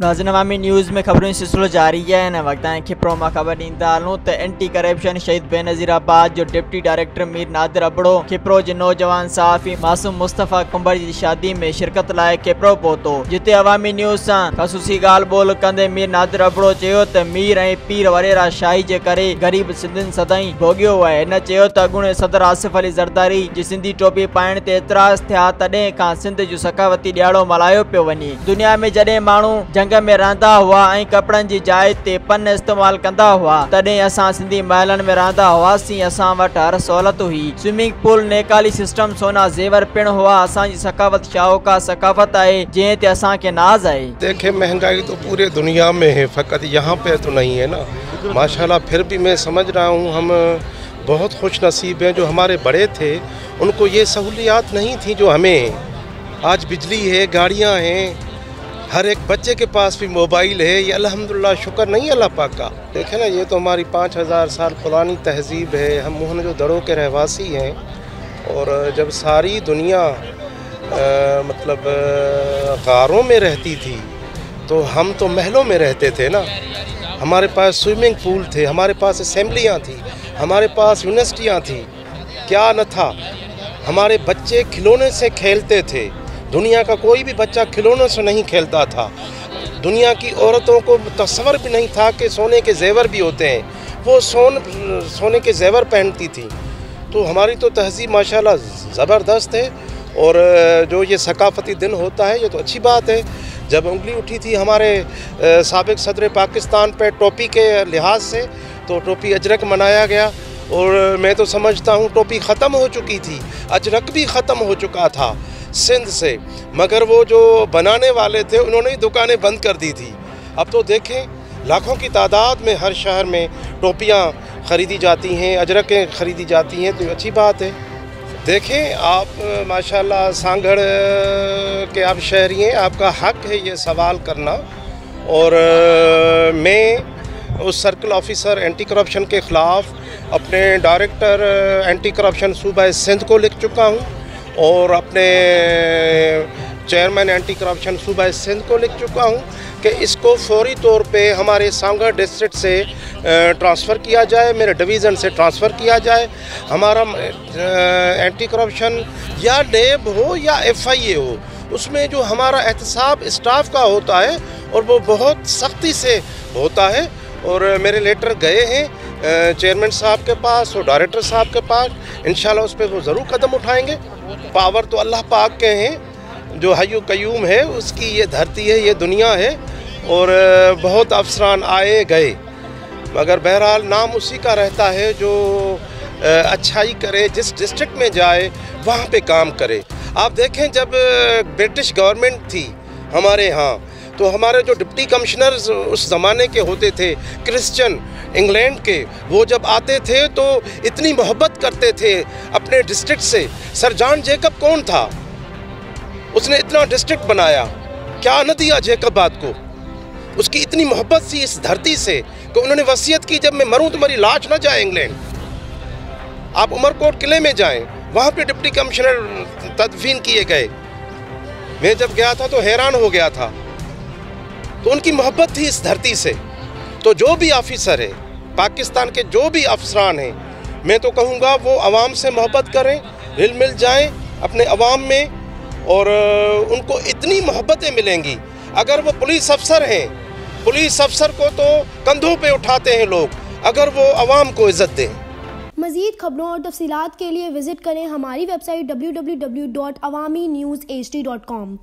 नाज़िन अवामी news में ख़बरों सिलसिलो जारी है। हिन वक़्त खिप्रो माँ ख़बर हलूं त एंटी करप्शन शहीद बेनज़ीराबाद जो डिप्टी डायरेक्टर मीर नादिर अबड़ो, खिप्रो जे नौजवान सहाफ़ी मासूम मुस्तफ़ा कुंबर जी शादी में शिरकत लाइ खिप्रो पहुतो जिते अवामी न्यूज़ सां ख़सूसी ॻाल्हि ॿोल कंदे मीर नादिर अबड़ो त मीर ऐं पीर वरेरा शाही जे करे ग़रीब सिंधियुनि सदाईं आहे। हिन चयो त सदर आसिफ़ अली ज़रदारी जी सिंधी टोपी पाइण ते एतिराज़ थिया, तॾहिं खां सिंध जो सकावती ॾियारो मल्हायो पियो वञे। दुनिया में जॾहिं माण्हू जंग में रहंदा हुआ ऐं कपिड़नि जी जाइ ते पन इस्तेमालु कंदा हुआ। तॾहिं असां सिंधी महलनि में रहंदा हुआसीं, असां वटि हर सहूलियत हुई। स्विमिंग पूल, नेकाली सिस्टम, सोना ज़ेवर पिणु हुआ। असांजी सकावत शाहूकार सकाफ़त आहे, जंहिं ते असांखे नाज़ आहे। देखे महँगाई तो पूरे दुनिया में है, फ़कत यहाँ पे तो नहीं है ना। माशाल्लाह, फिर भी मैं समझ रहा हूँ, हम बहुत खुश नसीब हैं, जो हमारे बड़े थे, उनको ये सहूलियात नहीं थी जो हमें। आज बिजली है, गाड़ियाँ हैं हर एक बच्चे के पास भी मोबाइल है ये अल्हम्दुलिल्लाह शुक्र नहीं अल्लाह पाक का। देखे ना ये तो हमारी पाँच हज़ार साल पुरानी तहजीब है। हम मोहन जो दड़ों के रहवासी हैं और जब सारी दुनिया आ, मतलब गारों में रहती थी तो हम तो महलों में रहते थे ना। हमारे पास स्विमिंग पूल थे हमारे पास असम्बलियाँ थी हमारे पास यूनिवर्सिटियाँ थी। क्या न था हमारे बच्चे खिलौने से खेलते थे। दुनिया का कोई भी बच्चा खिलौनों से नहीं खेलता था। दुनिया की औरतों को तस्वर भी नहीं था कि सोने के जेवर भी होते हैं। वो सोन, सोने के जेवर पहनती थी। तो हमारी तो तहजीब माशाल्लाह ज़बरदस्त है और जो ये सकाफती दिन होता है, ये तो अच्छी बात है। जब उंगली उठी थी हमारे सबक सदर पाकिस्तान पर टोपी के लिहाज से तो टोपी अजरक मनाया गया और मैं तो समझता हूँ टोपी ख़त्म हो चुकी थी। अजरक भी ख़त्म हो चुका था। सिंध से। मगर वो जो बनाने वाले थे, उन्होंने ही दुकानें बंद कर दी थी। अब तो देखें, लाखों की तादाद में हर शहर में टोपियाँ ख़रीदी जाती हैं, अजरकें ख़रीदी जाती हैं तो अच्छी बात है। देखें, आप, माशाल्लाह सांगढ़ के आप शहरी हैं आपका हक है ये सवाल करना। और, मैं उस सर्कल ऑफिसर एंटी करप्शन के ख़िलाफ़ अपने डायरेक्टर एंटी करप्शन सूबा सिंध को लिख चुका हूँ। और अपने चेयरमैन एंटी करप्शन सूबा सिंध को लिख चुका हूँ कि इसको फौरी तौर पे हमारे सांगड़ डिस्ट्रिक्ट से ट्रांसफ़र किया जाए, मेरे डिवीज़न से ट्रांसफ़र किया जाए। हमारा एंटी करप्शन या डेब हो या एफआईए हो, उसमें जो हमारा एहतसाब स्टाफ का होता है और वो बहुत सख्ती से होता है और मेरे लेटर गए हैं चेयरमैन साहब के पास और डायरेक्टर साहब के पास। इन उस पर वो ज़रूर कदम उठाएँगे। पावर तो अल्लाह पाक के हैं, जो हयु कयूम है, उसकी ये धरती है, ये दुनिया है, और बहुत अफसरान आए गए। मगर बहरहाल नाम उसी का रहता है जो अच्छाई करे, जिस डिस्ट्रिक्ट में जाए, वहाँ पे काम करे। आप देखें जब ब्रिटिश गवर्नमेंट थी हमारे यहाँ तो हमारे जो डिप्टी कमिश्नर उस ज़माने के होते थे, क्रिश्चियन इंग्लैंड के, वो जब आते थे तो इतनी मोहब्बत करते थे अपने डिस्ट्रिक्ट से। सर जॉन जेकब कौन था? उसने इतना डिस्ट्रिक्ट बनाया। क्या न दिया जेकबाद को? उसकी इतनी मोहब्बत थी इस धरती से कि उन्होंने वसीयत की जब मैं मरूं तो मेरी लाश ना जाए इंग्लैंड। आप उमरकोट किले में जाएँ, वहाँ पे डिप्टी कमिश्नर तदफीन किए गए। मैं जब गया था तो हैरान हो गया था। तो उनकी मोहब्बत थी इस धरती से। तो जो भी ऑफिसर है, पाकिस्तान के जो भी अफसरान हैं, मैं तो कहूँगा वो आवाम से मोहब्बत करें, हिल मिल जाएँ अपने आवाम में, और उनको इतनी मोहब्बतें मिलेंगी। अगर वो पुलिस अफसर हैं, पुलिस अफसर को तो कंधों पे उठाते हैं लोग, अगर वो आवाम को इज़्ज़त दें। मजीद खबरों और तफसीत के लिए विज़िट करें हमारी website W W W dot Awami news H D dot com.